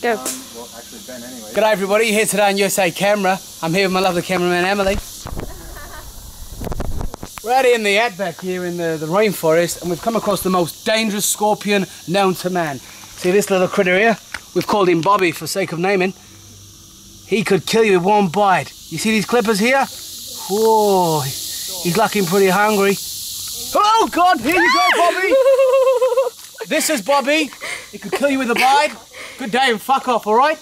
Go. Um, well, actually, Ben anyway. G'day everybody, here today on USA Camera. I'm here with my lovely cameraman Emily. We're out in the outback here in the, the rainforest and we've come across the most dangerous scorpion known to man. See this little critter here? We've called him Bobby for sake of naming. He could kill you with one bite. You see these clippers here? Whoa, he's looking pretty hungry. Oh God, here you go Bobby! this is Bobby. He could kill you with a bite. Good day and fuck off, alright?